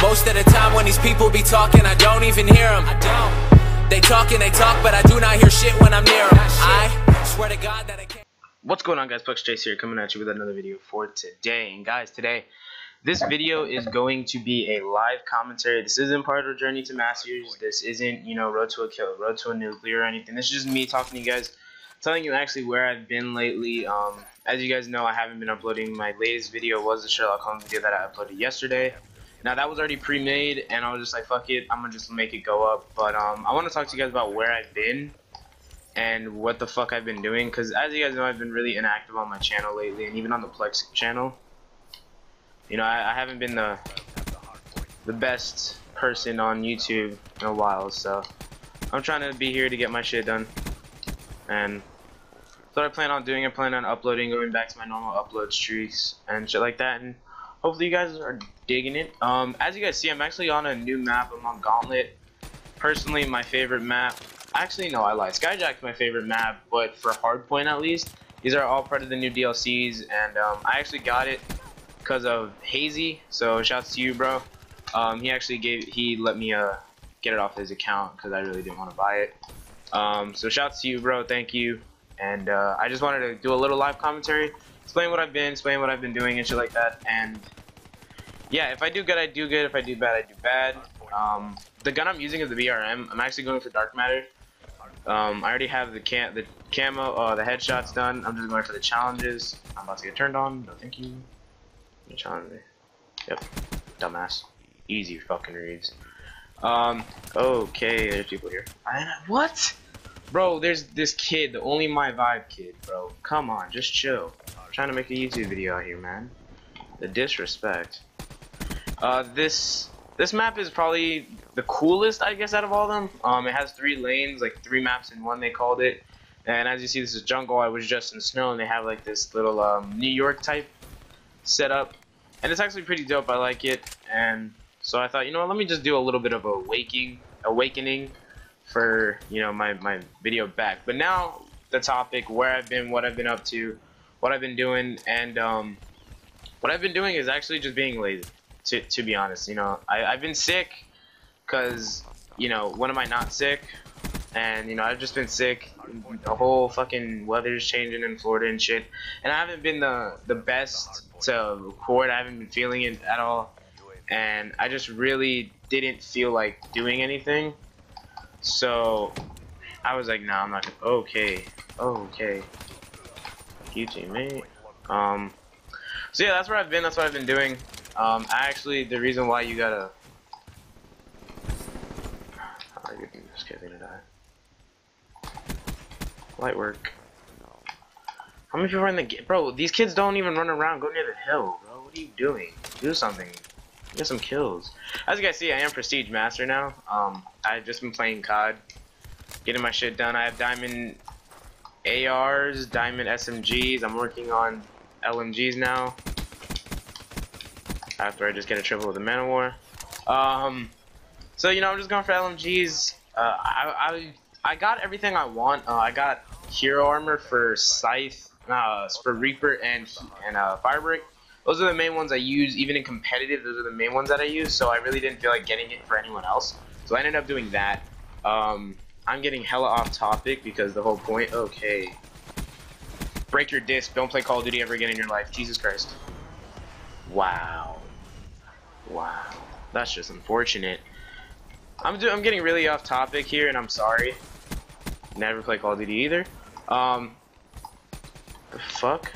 Most of the time when these people be talking, I don't even hear them. I don't. They talk and they talk, but I do not hear shit when I'm near them. I swear to God that I can't. What's going on guys, Plex Chase here coming at you with another video for today. And guys, today, this video is going to be a live commentary. This isn't part of the Journey to Masters. This isn't, you know, Road to a Kill, Road to a Nuclear or anything. This is just me talking to you guys, telling you actually where I've been lately. Um, as you guys know, I haven't been uploading. My latest video was the Sherlock Holmes video that I uploaded yesterday. Now, that was already pre-made, and I was just like, fuck it, I'm gonna just make it go up. But um, I want to talk to you guys about where I've been and what the fuck I've been doing because as you guys know I've been really inactive on my channel lately and even on the Plex channel. You know I, I, haven't been the the best person on YouTube in a while so I'm trying to be here to get my shit done. And so I plan on doing I plan on uploading going back to my normal upload streaks and shit like that. And hopefully you guys are digging it um as you guys see I'm actually on a new map I'm on Gauntlet personally my favorite map Actually, no, I lied. Skyjack's my favorite map, but for Hardpoint at least, these are all part of the new DLCs, and um, I actually got it because of Hazy. So shouts to you, bro. Um, he actually gave, he let me uh get it off his account because I really didn't want to buy it. Um, so shouts to you, bro. Thank you. And uh, I just wanted to do a little live commentary, explain what I've been, explain what I've been doing and shit like that. And yeah, if I do good, I do good. If I do bad, I do bad. Um, the gun I'm using is the BRM. I'm actually going for Dark Matter. Um, I already have the cam the camo, uh, the headshots done. I'm just going for the challenges. I'm about to get turned on. No, thank you. The challenge. Yep. Dumbass. Easy fucking reads. Um. Okay, there's people here. I, what? Bro, there's this kid, the only my vibe kid, bro. Come on, just chill. I'm trying to make a YouTube video out here, man. The disrespect. Uh, this this map is probably the coolest, I guess, out of all of them. Um, it has three lanes, like three maps in one, they called it. And as you see, this is jungle. I was just in snow, and they have like this little um, New York type setup, and it's actually pretty dope. I like it, and so I thought, you know, what, let me just do a little bit of a waking, awakening for you know my my video back. But now the topic, where I've been, what I've been up to, what I've been doing, and um, what I've been doing is actually just being lazy to, to be honest. You know, I, I've been sick because, you know, when am I not sick? And, you know, I've just been sick. The whole fucking weather's changing in Florida and shit. And I haven't been the, the best to record. I haven't been feeling it at all. And I just really didn't feel like doing anything. So, I was like, nah, I'm not. Okay. Okay. You teammate. Um. So yeah, that's where I've been. That's what I've been doing. Um, actually, the reason why you gotta... Oh, you're just kidding die. Light work. How many people are in the game? Bro, these kids don't even run around, go near the hill, bro. What are you doing? Do something. Get some kills. As you guys see, I am Prestige Master now. Um, I've just been playing COD. Getting my shit done. I have Diamond ARs, Diamond SMGs. I'm working on LMGs now after I just get a triple with the Man of War. Um, so you know, I'm just going for LMGs. Uh, I, I I got everything I want. Uh, I got hero armor for Scythe, uh, for Reaper and and uh, Firebreak. Those are the main ones I use, even in competitive. Those are the main ones that I use. So I really didn't feel like getting it for anyone else. So I ended up doing that. Um, I'm getting hella off topic because the whole point. Okay. Break your disc. Don't play Call of Duty ever again in your life. Jesus Christ. Wow. Wow, that's just unfortunate. I'm I'm getting really off topic here, and I'm sorry. Never play Call of Duty either. Um, the fuck?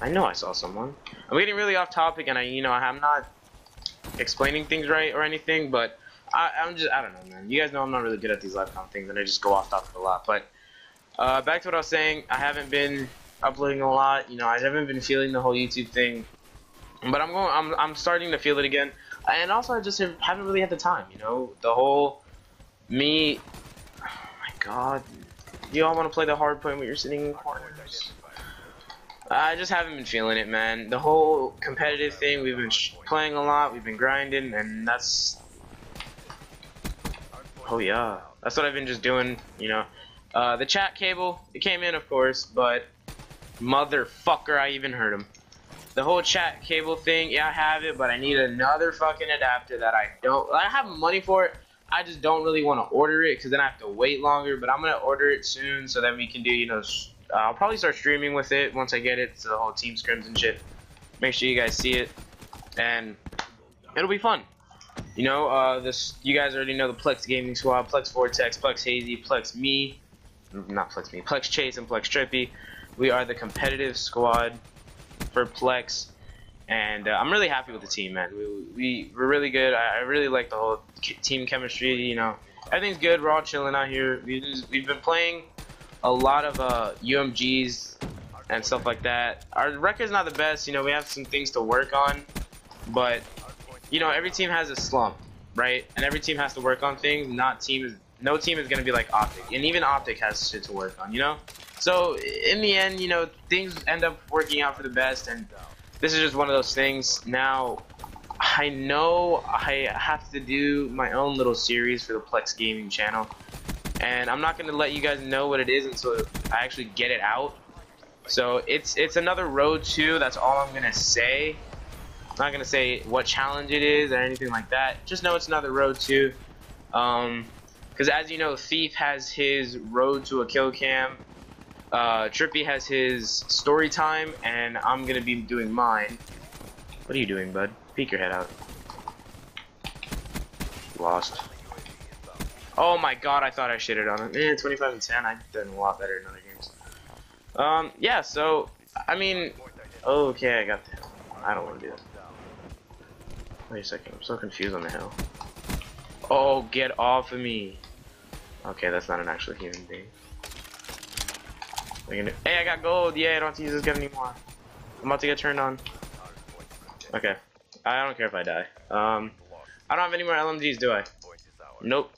I know I saw someone. I'm getting really off topic, and I, you know, I'm not explaining things right or anything, but I, am just, I don't know, man. You guys know I'm not really good at these live com things, and I just go off topic a lot. But uh, back to what I was saying, I haven't been uploading a lot. You know, I haven't been feeling the whole YouTube thing but I'm going. I'm I'm starting to feel it again, and also I just haven't really had the time. You know, the whole me. Oh my God, you all want to play the hard point when you're sitting in corners. I just haven't been feeling it, man. The whole competitive thing, we've been playing a lot, we've been grinding, and that's. Oh yeah, that's what I've been just doing. You know, uh, the chat cable, it came in, of course, but motherfucker, I even heard him. The whole chat cable thing, yeah, I have it, but I need another fucking adapter that I don't. I have money for it. I just don't really want to order it because then I have to wait longer. But I'm gonna order it soon so that we can do, you know, uh, I'll probably start streaming with it once I get it to the whole team scrims and shit. Make sure you guys see it, and it'll be fun. You know, uh, this you guys already know the Plex Gaming Squad, Plex Vortex, Plex Hazy, Plex Me, not Plex Me, Plex Chase, and Plex Trippy. We are the competitive squad for Plex, and uh, I'm really happy with the team, man. We, we we're really good. I, I really like the whole team chemistry. You know, everything's good. We're all chilling out here. We we've been playing a lot of uh, UMGs and stuff like that. Our record's not the best. You know, we have some things to work on, but you know, every team has a slump, right? And every team has to work on things. Not team is no team is gonna be like OpTic, and even OpTic has shit to work on. You know. So in the end, you know, things end up working out for the best, and this is just one of those things. Now, I know I have to do my own little series for the Plex Gaming channel, and I'm not gonna let you guys know what it is until I actually get it out. So it's it's another road to. That's all I'm gonna say. I'm not gonna say what challenge it is or anything like that. Just know it's another road to. Um, because as you know, Thief has his road to a kill cam uh, Trippy has his story time, and I'm gonna be doing mine. What are you doing, bud? Peek your head out. Lost. Oh my god, I thought I shitted on him. Eh, 25 and 10, I've done a lot better in other games. Um, yeah, so, I mean, okay, I got the. I don't want to do that. Wait a second, I'm so confused on the hill. Oh, get off of me. Okay, that's not an actual human being. Hey, I got gold. Yeah, I don't have to use this gun anymore. I'm about to get turned on. Okay. I don't care if I die. Um, I don't have any more LMGs, do I? Nope.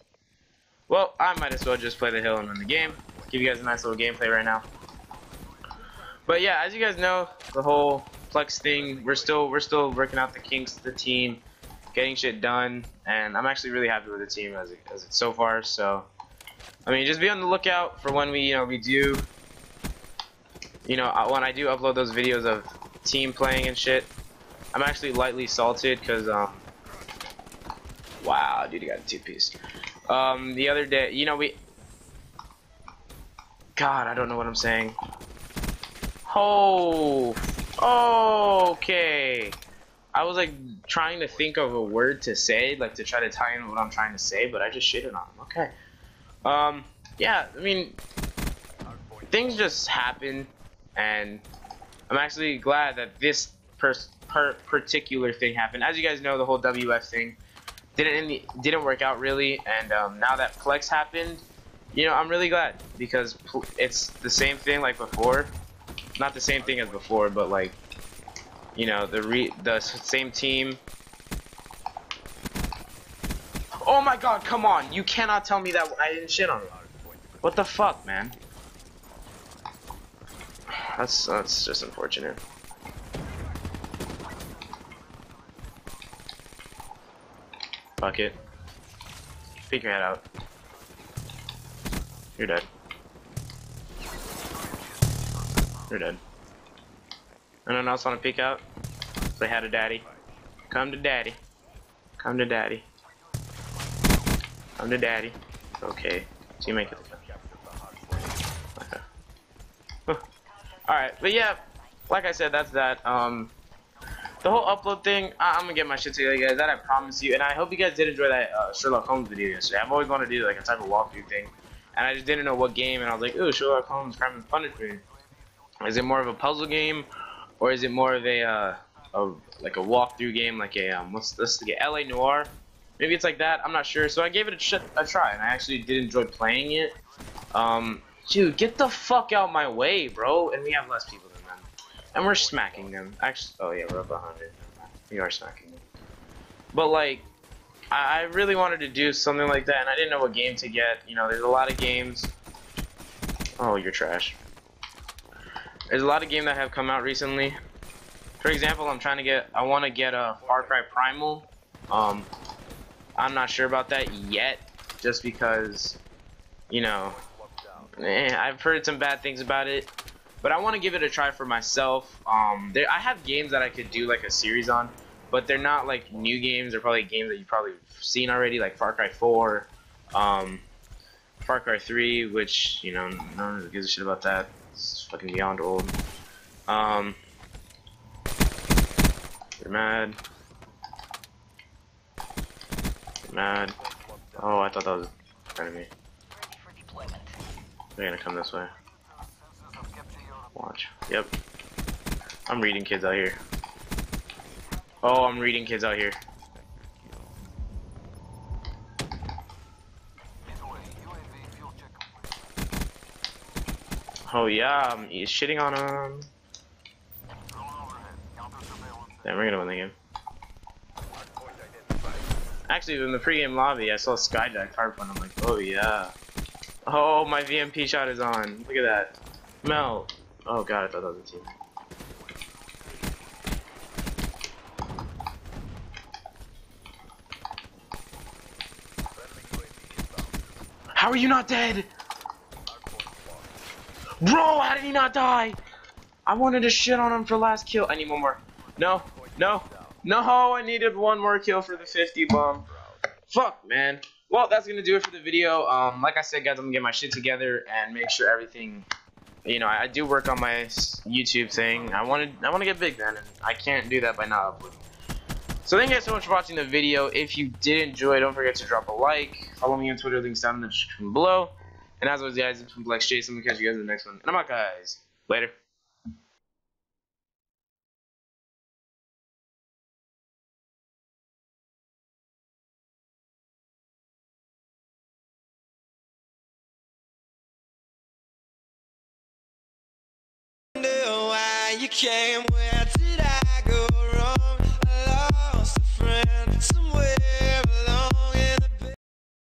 Well, I might as well just play the hill and win the game. Give you guys a nice little gameplay right now. But yeah, as you guys know, the whole Plex thing, we're still we're still working out the kinks, the team, getting shit done, and I'm actually really happy with the team as it, as it's so far. So, I mean, just be on the lookout for when we you know we do you know, when I do upload those videos of team playing and shit, I'm actually lightly salted because, um, wow, dude, you got a two-piece. Um, the other day, you know, we, God, I don't know what I'm saying. Oh, okay. I was like trying to think of a word to say, like to try to tie in what I'm trying to say, but I just shitted on him. Okay. Um, yeah, I mean, things just happen and I'm actually glad that this per, particular thing happened. As you guys know, the whole WF thing didn't the, didn't work out really, and um, now that Plex happened, you know, I'm really glad because it's the same thing like before, not the same thing as before, but like, you know, the re the same team. Oh my God! Come on! You cannot tell me that I didn't shit on him. What the fuck, man? That's that's just unfortunate. Fuck it. Peek your head out. You're dead. You're dead. Anyone else want to peek out? Say hi to daddy. Come to daddy. Come to daddy. Come to daddy. Okay. So you make it. Alright, but yeah, like I said, that's that. Um, the whole upload thing, I am gonna get my shit together, guys. That I promise you. And I hope you guys did enjoy that uh, Sherlock Holmes video yesterday. I've always wanted to do like a type of walkthrough thing, and I just didn't know what game. And I was like, ooh, Sherlock Holmes Crime and Punishment. Is it more of a puzzle game, or is it more of a, uh, a like a walkthrough game, like a um, what's this? Like a LA Noire? Maybe it's like that. I'm not sure. So I gave it a, a try, and I actually did enjoy playing it. Um, Dude, get the fuck out my way, bro. And we have less people than them. And we're smacking them. Actually, oh yeah, we're up 100. We are smacking them. But like, I really wanted to do something like that, and I didn't know what game to get. You know, there's a lot of games. Oh, you're trash. There's a lot of games that have come out recently. For example, I'm trying to get, I want to get a Far Cry Primal. Um, I'm not sure about that yet, just because, you know, Eh, I've heard some bad things about it, but I want to give it a try for myself. Um, there, I have games that I could do like a series on, but they're not like new games. They're probably games that you've probably seen already, like Far Cry 4, um, Far Cry 3, which you know no one gives a shit about that. It's fucking beyond old. Um, you're mad. Mad. Oh, I thought that was enemy. They're gonna come this way. Watch. Yep. I'm reading kids out here. Oh, I'm reading kids out here. Oh yeah, um, I'm shitting on him. Damn, we're gonna win the game. Actually, in the pregame lobby, I saw Skyjack Hardpoint. I'm like, oh yeah. Oh, my VMP shot is on. Look at that. Mel. Oh god, I thought that was a team. How are you not dead? Bro, how did he not die? I wanted to shit on him for last kill. I need one more. No, no, no, I needed one more kill for the 50 bomb. Fuck, man. Well, that's gonna do it for the video. Um, like I said, guys, I'm gonna get my shit together and make sure everything. You know, I, I do work on my YouTube thing. I wanted, I want to get big, man, and I can't do that by not uploading. So thank you guys so much for watching the video. If you did enjoy, don't forget to drop a like. Follow me on Twitter, links down in the description below. And as always, guys, it's Jason. I'm gonna catch you guys in the next one. And I'm out, guys. Later. You came, where